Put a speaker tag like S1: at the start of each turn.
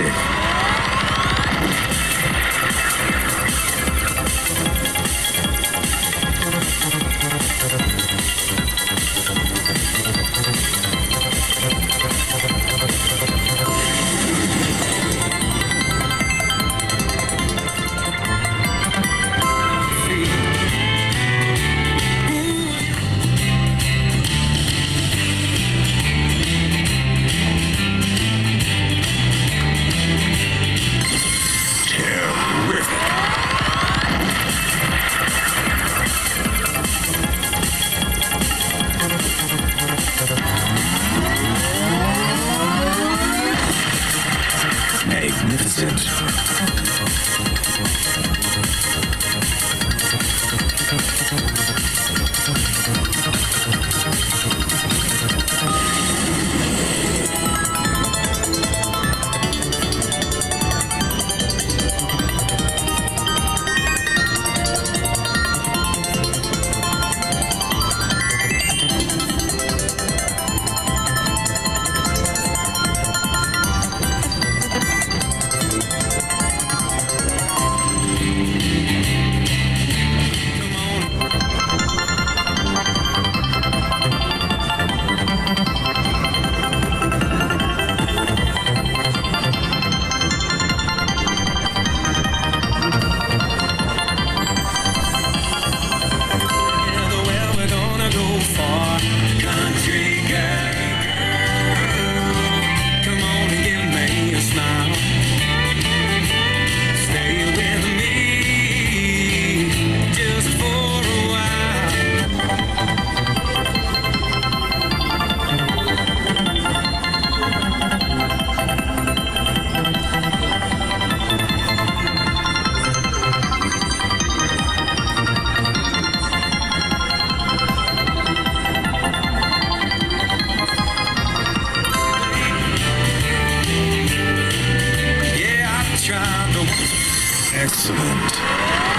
S1: usted. Excellent.